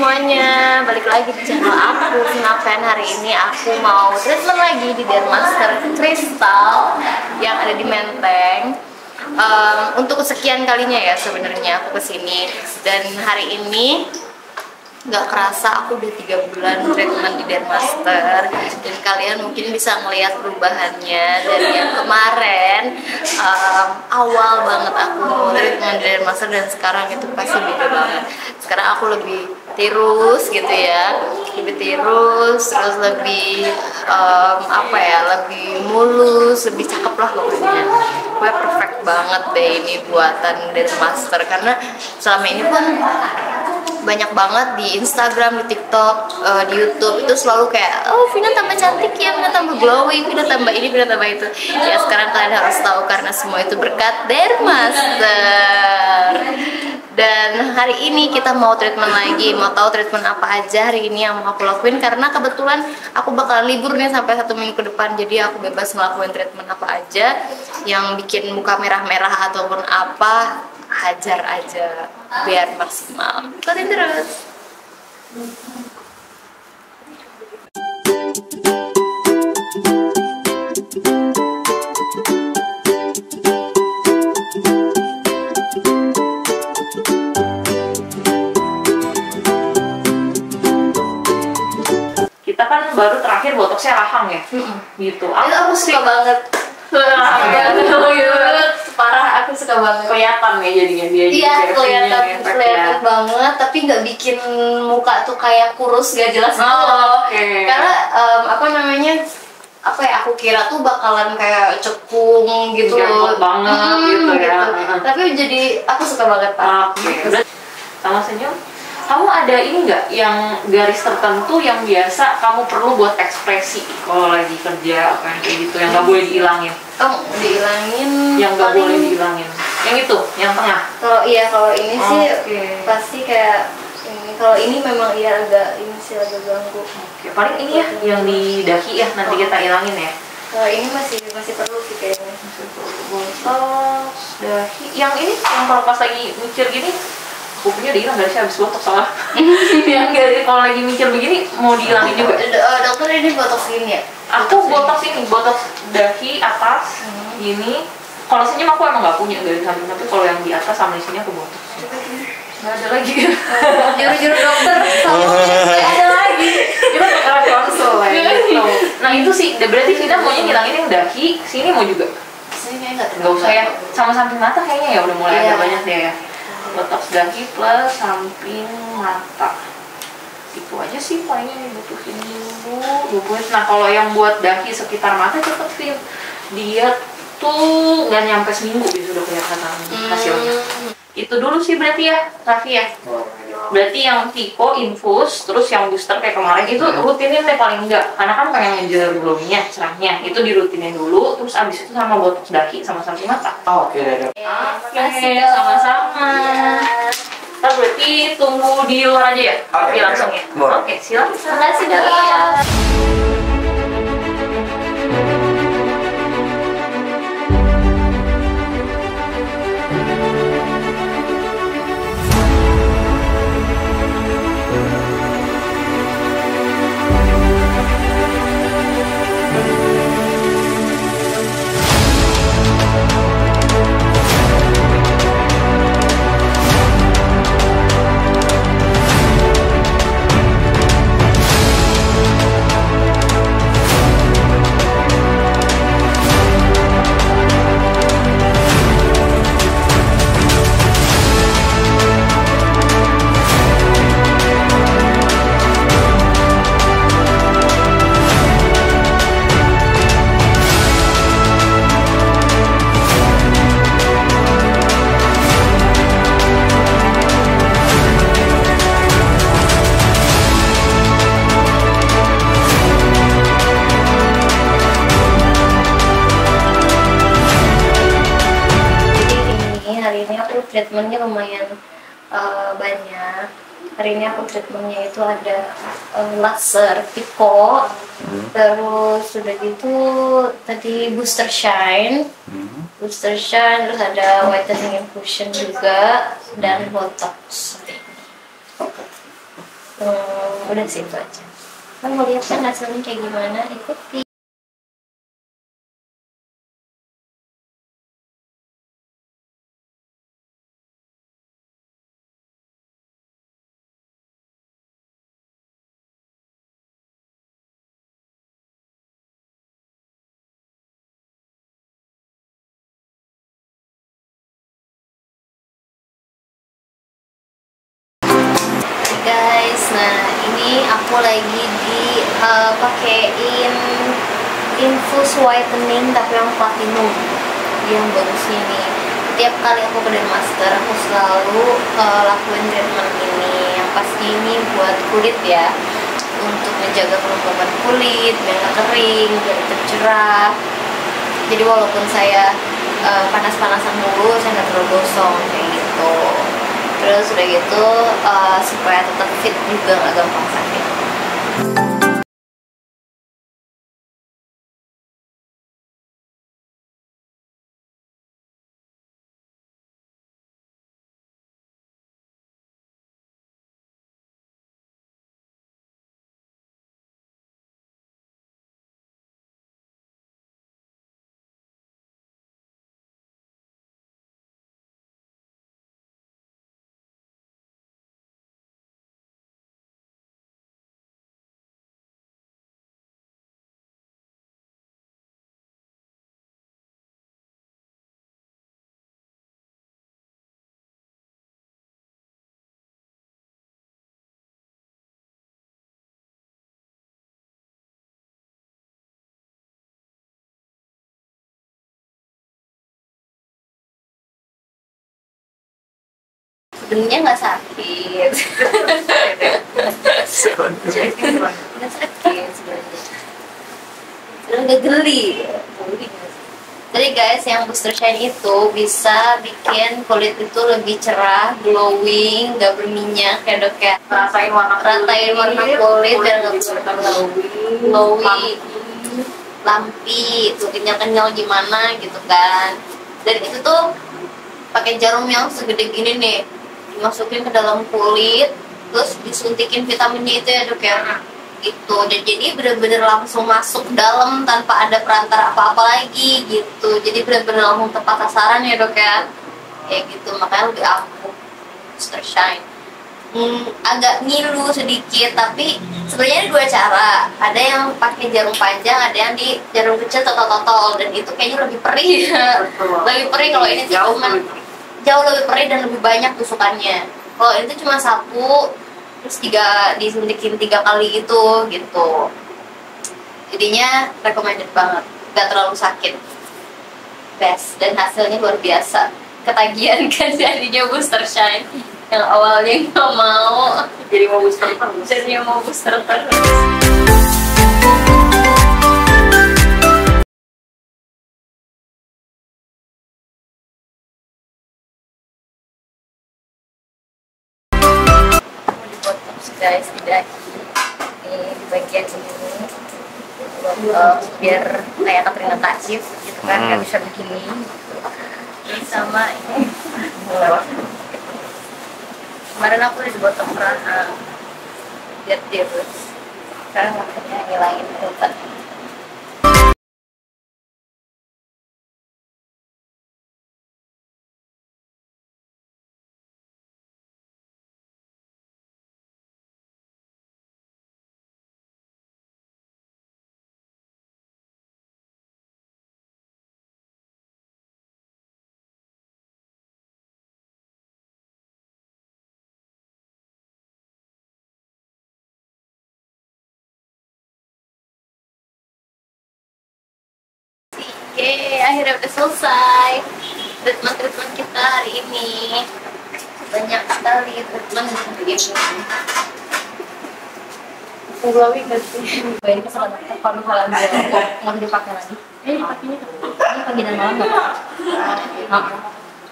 semuanya, balik lagi di channel aku Vinaven Hari ini aku mau treatment lagi di Dermaster Crystal yang ada di Menteng. Um, Untuk kesekian kalinya ya sebenarnya aku ke sini. Dan hari ini nggak kerasa aku udah tiga bulan treatment di Dermaster dan kalian mungkin bisa ngelihat perubahannya. Dari yang kemarin um, awal banget aku treatment di Dermaster dan sekarang itu pasti beda banget. Sekarang aku lebih tirus gitu ya. Lebih tirus terus lebih um, apa ya lebih mulus lebih cakep lah pokoknya. Gue perfect banget deh ini buatan Dermaster karena selama ini pun banyak banget di Instagram, di TikTok, uh, di YouTube itu selalu kayak oh Vina tambah cantik ya, Vina tambah glowing, Vina tambah ini, Vina tambah itu. Ya sekarang kalian harus tahu karena semua itu berkat Dermaster. Dan hari ini kita mau treatment lagi, mau tahu treatment apa aja hari ini yang mau aku lakuin karena kebetulan aku bakalan libur nih sampai satu minggu ke depan, jadi aku bebas ngelakuin treatment apa aja yang bikin muka merah-merah ataupun apa hajar aja biar maksimal. Ikutin terus. Kita kan baru terakhir botoxnya rahang ya? Gitu. Itu aku suka banget parah aku suka banget kelihatan ya jadinya dia iya gitu, kelihatan efeknya, efek kelihatan ya. banget tapi nggak bikin muka tuh kayak kurus gak jelas gitu Oh, loh oke. karena em, apa namanya apa ya aku kira tuh bakalan kayak cekung gitu Jenggot banget gitu ya. Heeh. tapi jadi aku suka banget pak berarti sama senyum. Kamu ada ini nggak yang garis tertentu yang biasa kamu perlu buat ekspresi kalau lagi kerja apa yang kayak gitu yang nggak boleh dihilangin, oh dihilangin yang nggak paling- boleh dihilangin, yang itu, yang tengah. kalau iya kalau ini sih Oke. pasti kayak ini. Kalau ini memang iya agak ini sih agak ganggu. Oke, paling ini ya yang di dahi ya nanti kita hilangin ya. kalau ini masih masih perlu sih kayaknya. Botox, dahi, yang ini yang kalau pas lagi mikir gini, udah hilang gak sih habis botox sama yang gak kalau lagi mikir begini mau dihilangin juga. D- eh, dokter ini botox ini ya Aku botox ini, botox dahi atas, gini. Kalau senyum aku emang nggak punya dari samping, tapi kalau yang di atas sama di sini aku botox. Nggak ada lagi. juru-juru dokter sama Nggak ada lagi. Kita bakalan konsul lah gitu. Nah itu sih, berarti kita maunya ngilangin yang dahi, sini mau juga. kayaknya nggak usah ya, sama samping mata kayaknya ya udah mulai Iya. agak banyak deh ya. Botox dahi plus samping mata. Itu aja sih palingnya yang butuhin dulu. Butuhin. Nah kalau yang buat dahi sekitar mata cepet Vin. Dia tuh nggak nyampe seminggu bisa udah kelihatan hasilnya. Itu dulu sih berarti ya, Raffi ya. Berarti yang Tico infus, terus yang booster kayak kemarin itu rutinin deh paling enggak. Karena kan pengen ngejar glowingnya, cerahnya. Itu dirutinin dulu, terus abis itu sama botox dahi sama samping mata. Oh, oke deh. Oke, dok. sama-sama. Iya. Kita berarti tunggu di luar aja ya? Oke, Tapi langsung ya? Oke, silakan. makasih dok Jadi aku treatmentnya lumayan eh, banyak. Hari ini aku treatmentnya itu ada eh, laser Pico, terus sudah gitu tadi booster shine, booster shine, terus ada whitening infusion juga dan botox. Hmm, udah sih itu aja. Kan mau lihat kan hasilnya kayak gimana? Ikuti. Ini aku lagi di uh, pakein infus whitening tapi yang platinum. Yang bagusnya nih tiap kali aku ke Master aku selalu uh, lakuin treatment ini. Yang pasti ini buat kulit ya. Untuk menjaga kelembaban kulit biar nggak kering biar tetap cerah. Jadi walaupun saya uh, panas-panasan dulu saya nggak terlalu gosong kayak gitu terus udah gitu uh, supaya tetap fit juga nggak gampang sakit sebenarnya nggak sakit. Nggak sakit sebenarnya. Udah geli. Jadi guys yang booster shine itu bisa bikin kulit itu lebih cerah glowing nggak berminyak kayak dok ya rasain warna ratain warna kulit biar nggak glowing glowing. Lampi. Tuh kenyal kenyal gimana gitu kan. Dan itu tuh pakai jarum yang segede gini nih dimasukin ke dalam kulit terus disuntikin vitaminnya itu ya dok ya? Gitu. Dan jadi bener-bener langsung masuk dalam tanpa ada perantara apa-apa lagi gitu. Jadi bener-bener langsung tepat sasaran ya dok ya? Kayak gitu makanya lebih ampuh Mr. Shine. Hmm, agak ngilu sedikit tapi sebenarnya ada dua cara. Ada yang pakai jarum panjang ada yang di jarum kecil totol-totol. Dan itu kayaknya lebih perih. Lebih perih kalau ini sih Jauh cuma lebih perih. Jauh lebih perih dan lebih banyak tusukannya. Kalau ini tuh cuma satu terus tiga disuntikin tiga kali itu gitu. Jadinya recommended banget gak terlalu sakit. Best dan hasilnya luar biasa. Ketagihan kan jadinya booster shine. Yang awalnya nggak mau. Jadi mau booster terus. Jadinya mau booster terus guys di dahi ini di bagian ini uh, biar kayak Katrina Kacif gitu kan nggak Hmm. bisa begini. Terus sama ini. Kemarin aku udah dipotong pernah biar dia terus sekarang waktunya ngilangin hutan akhirnya udah selesai treatment-treatment kita hari ini. Banyak sekali treatment ini. glowing gak sih? Ini kesalahan kalau misalnya dia nggak dipakai lagi. Eh, dipakainya. Ini pagi dan malam nggak? Nah,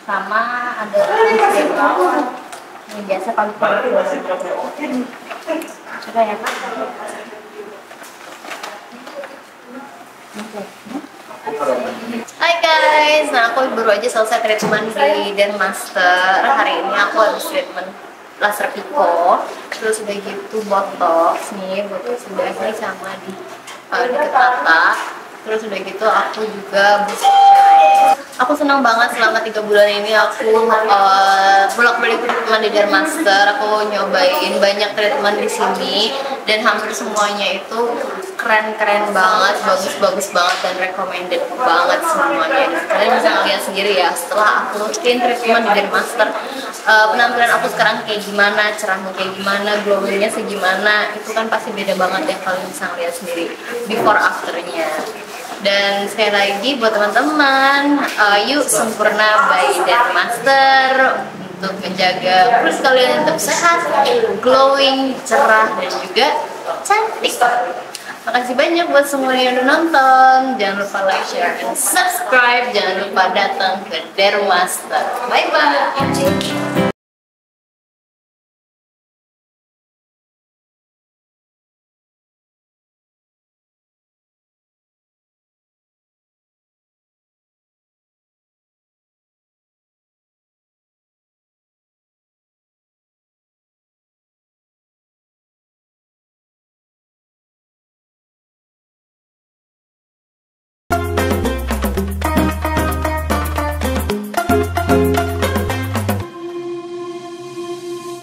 sama ada yang biasa kalau coba ya pak Hai guys, nah aku baru aja selesai treatment di Denmaster. Hari ini aku habis treatment laser pico terus udah gitu botox nih botox sebelah ini sama di uh, dekat mata terus udah gitu aku juga shine aku senang banget selama tiga bulan ini aku uh, bolak balik treatment di Dermaster aku nyobain banyak treatment di sini. Dan hampir semuanya itu keren-keren banget bagus-bagus banget dan recommended banget semuanya dan kalian bisa ngeliat sendiri ya setelah aku skin treatment di Dermaster uh, penampilan aku sekarang kayak gimana cerahnya kayak gimana glowingnya segimana itu kan pasti beda banget ya kalian bisa ngeliat sendiri before afternya dan sekali lagi buat teman-teman uh, yuk sempurna by Master untuk menjaga kulit kalian tetap sehat, glowing, cerah dan juga cantik. Makasih banyak buat semua yang udah nonton. Jangan lupa like, share, dan subscribe. Jangan lupa datang ke Dermaster. Bye bye.